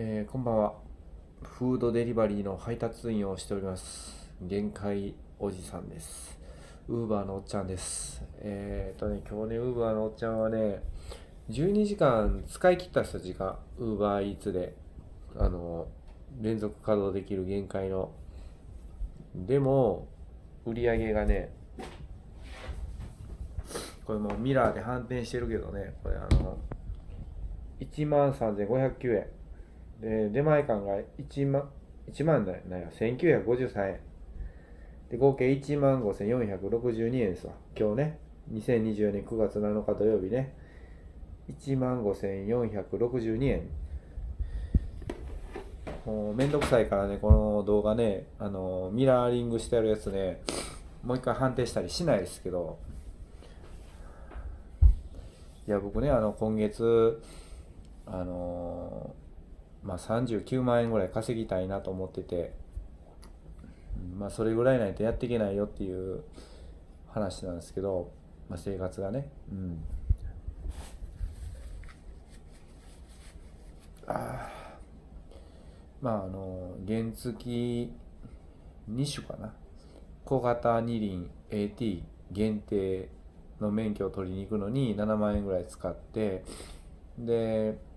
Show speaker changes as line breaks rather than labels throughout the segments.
えーこんばんは。フードデリバリーの配達員をしております。限界おじさんです。ウーバーのおっちゃんです。えー、とね、今日ね、ウーバーのおっちゃんはね、12時間使い切ったんですよ、時間。ウーバーイーツで。あの、連続稼働できる限界の。でも、売り上げがね、これもうミラーで反転してるけどね、これあの、1万3509円。で、出前館が1万、1万だよ、なんや、1953円。で、合計1万5462円ですわ。今日ね、2024年9月7日土曜日ね、1万5462円。もうめんどくさいからね、この動画ね、あの、ミラーリングしてるやつね、もう一回判定したりしないですけど、いや、僕ね、あの、今月、あのまあ、39万円ぐらい稼ぎたいなと思ってて、まあ、それぐらいないとやっていけないよっていう話なんですけど、まあ、生活がね、うん、あまああの原付2種かな。小型二輪 AT 限定の免許を取りに行くのに7万円ぐらい使ってで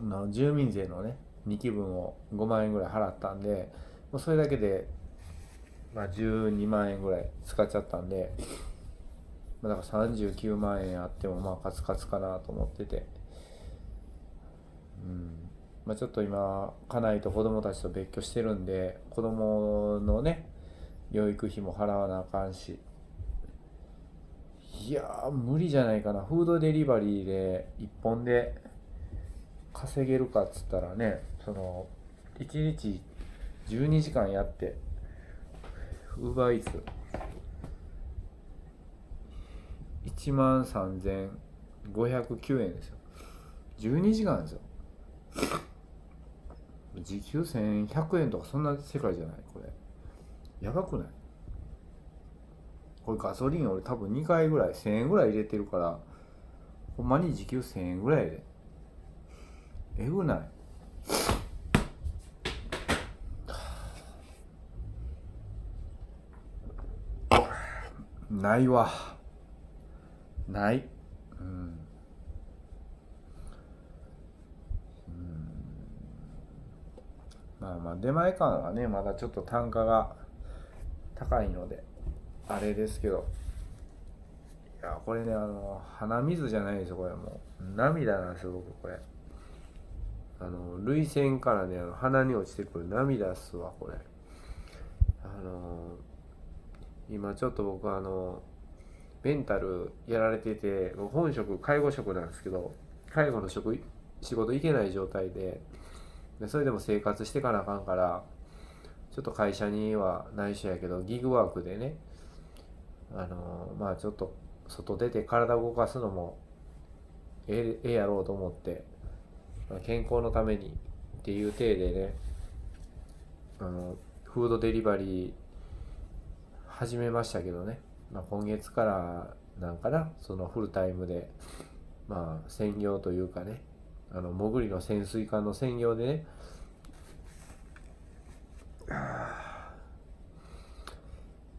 の住民税のね2期分を5万円ぐらい払ったんでもうそれだけで、まあ、12万円ぐらい使っちゃったんで、まあ、だから39万円あってもまあカツカツかなと思ってて、うん。まあ、ちょっと今家内と子供たちと別居してるんで子供のね養育費も払わなあかんし。いや無理じゃないかな。フードデリバリーで1本で稼げるかっつったらねその1日12時間やってウーバーイーツ1万3509円ですよ。12時間ですよ。時給1100円とかそんな世界じゃないこれ。やばくない？これガソリン俺多分2回ぐらい1000円ぐらい入れてるからほんまに時給1000円ぐらいで。えぐない。ないわ。ない。うん。うん。まあまあ出前館はねまだちょっと単価が高いのであれですけど。いやこれねあの鼻水じゃないですよこれもう。涙なんですよ僕これ。あの涙腺からねあの鼻に落ちてくる涙っすわこれ。あの今ちょっと僕あのメンタルやられてて本職介護職なんですけど介護の職仕事行けない状態ででそれでも生活してかなあかんからちょっと会社には内緒やけどギグワークでねあのまあちょっと外出て体動かすのもえええやろうと思って健康のためにっていう体でねあのフードデリバリー始めましたけどね、まあ、今月からなんかなそのフルタイムでまあ専業というかねあの潜りの潜水艦の専業でね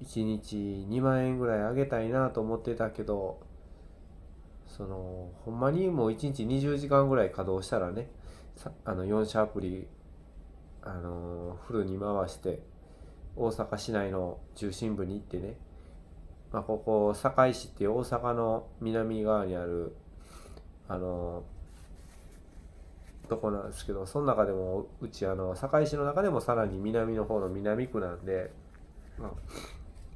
1日2万円ぐらいあげたいなと思ってたけどそのほんまにもう1日20時間ぐらい稼働したらねあの4社アプリあのフルに回して大阪市内の中心部に行ってね、まあ、ここ堺市っていう大阪の南側にあるあのとこなんですけどその中でもうちあの堺市の中でもさらに南の方の南区なんで、まあ、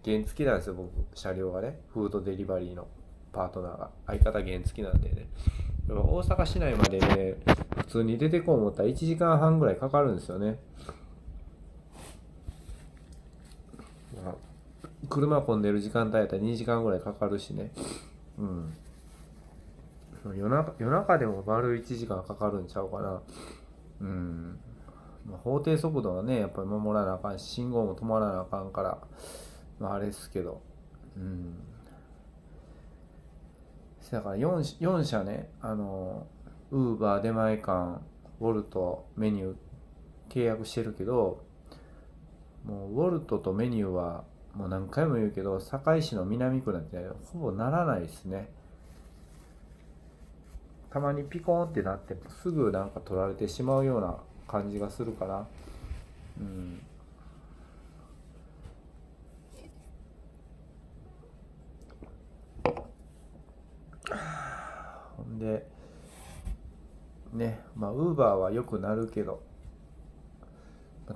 原付なんですよ僕車両がねフードデリバリーの。パートナーが相方原付なんでね。でも大阪市内までね普通に出てこう思ったら1時間半ぐらいかかるんですよね。車混んでる時間帯やったら2時間ぐらいかかるしね。うん。夜中夜中でも丸1時間かかるんちゃうかな。うん、まあ、法定速度はねやっぱり守らなあかんし信号も止まらなあかんから。まああれですけど。うん。だから 4, 4社ねあのウーバー出前館ウォルトメニュー契約してるけどもうウォルトとメニューはもう何回も言うけど堺市の南区なんてほぼならないですね。たまにピコーンってなってすぐなんか取られてしまうような感じがするからうん。ほんでねまあウーバーはよくなるけど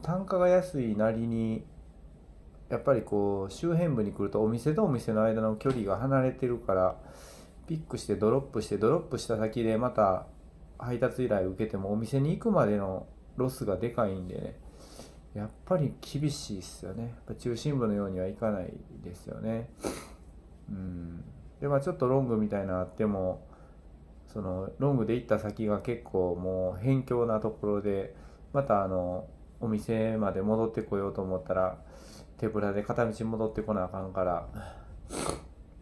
単価が安いなりにやっぱりこう周辺部に来るとお店とお店の間の距離が離れてるからピックしてドロップしてドロップした先でまた配達依頼受けてもお店に行くまでのロスがでかいんでね。やっぱり厳しいっすよね。やっぱ中心部のようにはいかないですよね。うん。でまあちょっとロングみたいなあってもそのロングで行った先が結構もう辺境なところでまたあのお店まで戻ってこようと思ったら手ぶらで片道戻ってこなあかんから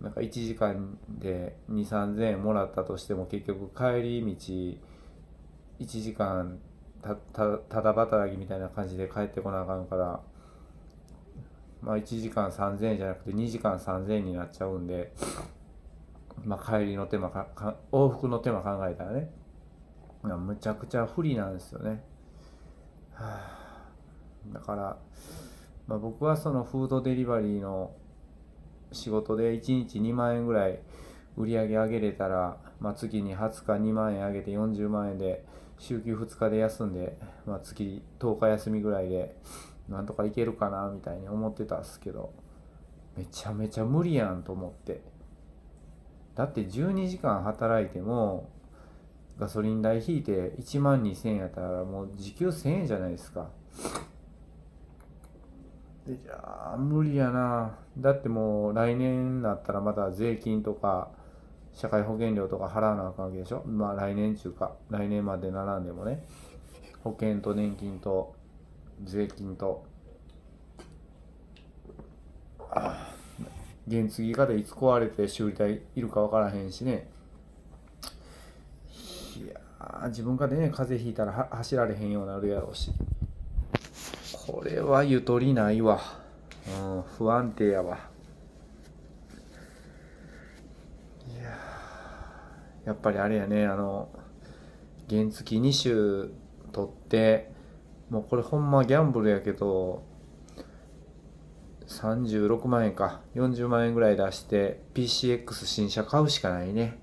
なんか1時間で2 3 0 0 0円もらったとしても結局帰り道1時間たたただ働きみたいな感じで帰ってこなあかんからまあ1時間3000円じゃなくて2時間3000円になっちゃうんでまあ帰りの手間かか往復の手間考えたらね。むちゃくちゃ不利なんですよね、はあ、だから、まあ、僕はそのフードデリバリーの仕事で1日2万円ぐらい売り上げ上げれたら、まあ、月に20日2万円上げて40万円で週休2日で休んで、まあ、月10日休みぐらいでなんとかいけるかなみたいに思ってたんですけどめちゃめちゃ無理やんと思って。だって12時間働いてもガソリン代引いて1万2000円やったらもう時給1000円じゃないですか。でじゃあ無理やな。だってもう来年になったらまた税金とか社会保険料とか払わなあかんわけでしょ。まあ来年中か来年まで並んでもね。保険と年金と税金と。原付がでいつ壊れて修理代いるか分からへんしね。いや自分がでね風邪ひいたら走られへんようになるやろうし。これはゆとりないわ、うん、不安定やわ。いやっぱりあれやねあの原付2種取ってもうこれほんまギャンブルやけど36万円か。40万円ぐらい出して PCX 新車買うしかないね。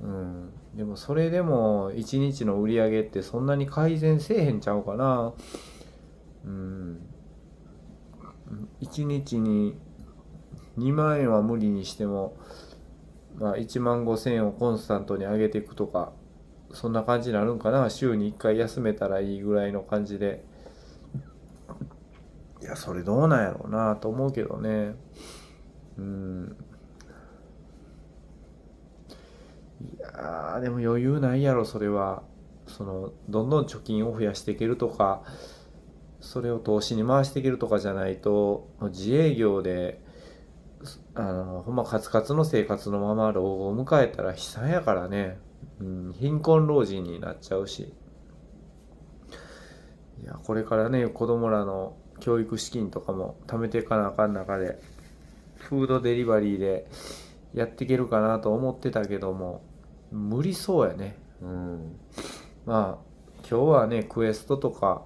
うん。でもそれでも1日の売り上げってそんなに改善せえへんちゃうかな。うん。1日に2万円は無理にしてもまあ、1万5000円をコンスタントに上げていくとかそんな感じになるんかな。週に1回休めたらいいぐらいの感じで。いやそれどうなんやろうなと思うけどね。うん。いやでも余裕ないやろそれは。そのどんどん貯金を増やしていけるとかそれを投資に回していけるとかじゃないと自営業であのほんまカツカツの生活のまま老後を迎えたら悲惨やからね、うん、貧困老人になっちゃうし。いやこれからね子供らの教育資金とかも貯めていかなあかん中でフードデリバリーでやっていけるかなと思ってたけども無理そうやね。うん。まあ今日はねクエストとか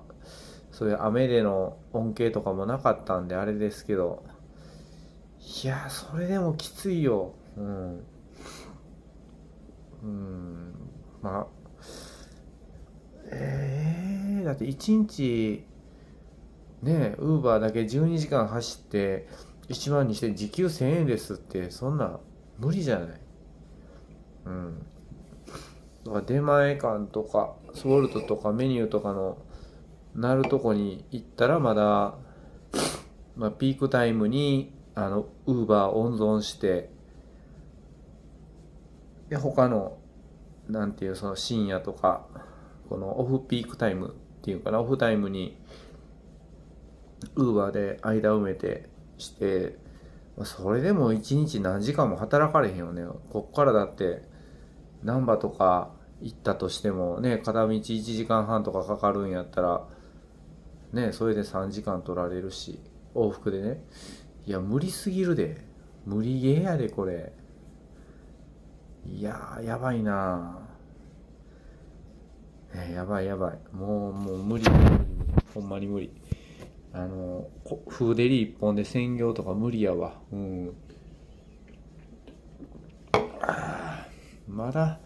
そういう雨での恩恵とかもなかったんであれですけどいやそれでもきついよ。うん。うん。まあえー、だって1日ねウーバーだけ12時間走って1万にして時給1000円ですってそんな無理じゃない。うん。だから出前館とかソルトとかメニューとかのなるとこに行ったらまだ、まあ、ピークタイムにあのウーバー温存してで他のなんていうその深夜とかこのオフピークタイムっていうかなオフタイムにウーバーで間埋めてしてそれでも一日何時間も働かれへんよね。こっからだって難波とか行ったとしてもね片道1時間半とかかかるんやったらねそれで3時間取られるし往復でね。いや無理すぎるで。無理ゲーやでこれ。いややばいな。えやばいやばい。もうもう無理無理無理。ほんまに無理。あのフーデリ一本で専業とか無理やわ。うん。まだ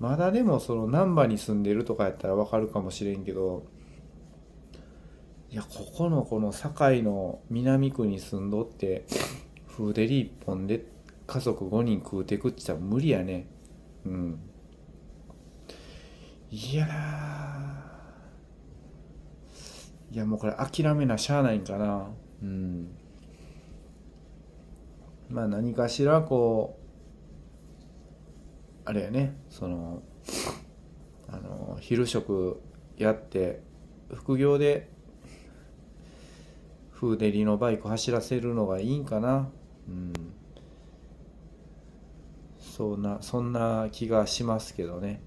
まだでもその難波に住んでるとかやったらわかるかもしれんけどいやここのこの堺の南区に住んどってフーデリー1本で家族5人食うてくって言ったら無理やね。うん。いやいやもうこれ諦めなしゃあないんかな。うん。まあ何かしらこうあれやね。そのあの昼食やって副業でフーデリのバイク走らせるのがいいんかな。うん。そんなそんな気がしますけどね。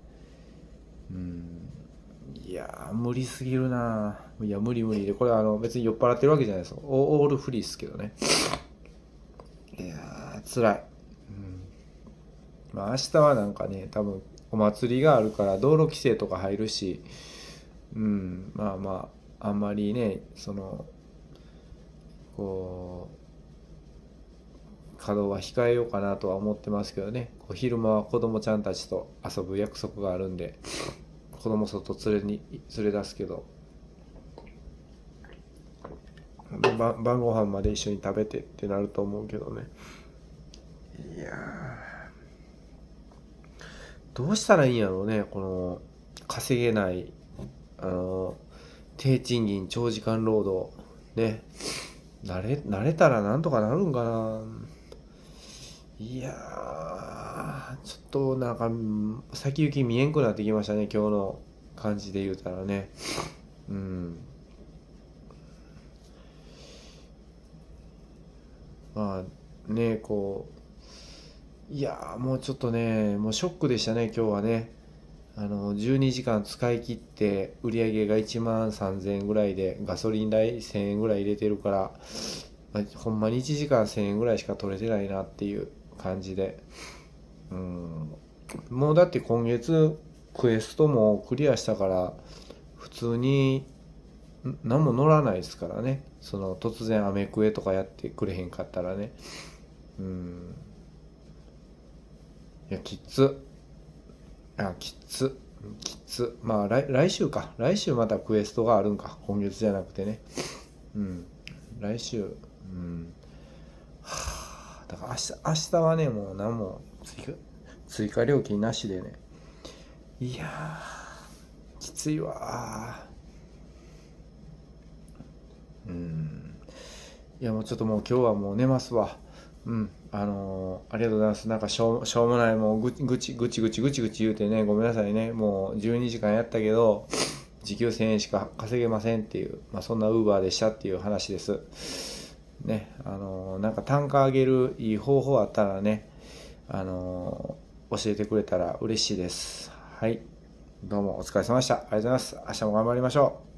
うん。いや無理すぎるな。いや無理無理でこれはあの別に酔っ払ってるわけじゃないです。オールフリーですけどね。いやつらい、うん、まあ明日はなんかね多分お祭りがあるから道路規制とか入るしうん。まあまああんまりねそのこう稼働は控えようかなとは思ってますけどね。こう昼間は子供ちゃんたちと遊ぶ約束があるんで。子供外連れに連れ出すけど晩晩ご飯まで一緒に食べてってなると思うけどね。いやどうしたらいいんやろうねこの稼げないあの低賃金長時間労働ね。慣れ慣れたらなんとかなるんかな。いやちょっとなんか先行き見えんくなってきましたね今日の感じで言うたらね。うん。まあねこういやもうちょっとねもうショックでしたね今日はね。あの12時間使い切って売り上げが1万3000円ぐらいでガソリン代1000円ぐらい入れてるから、まあ、ほんまに1時間1000円ぐらいしか取れてないなっていう感じで。うん。もうだって今月クエストもクリアしたから普通に何も乗らないですからね。その突然アメクエとかやってくれへんかったらね。うん。いやきつあきつきつまあ来来週か。来週またクエストがあるんか。今月じゃなくてね。うん。来週。うん。はあ。だから明日明日はねもう何も追加？追加料金なしでね。いやきついわ。うん。いやもうちょっともう今日はもう寝ますわ。うん。あのー、ありがとうございます。なんかしょうしょうもないもうぐぐちぐちぐちぐちぐち言うてねごめんなさいね。もう12時間やったけど時給1000円しか稼げませんっていう、まあ、そんなウーバーでしたっていう話です。ね。あのー、なんか単価上げるいい方法あったらねあのー、教えてくれたら嬉しいです。はい。どうもお疲れ様でした。ありがとうございます。明日も頑張りましょう。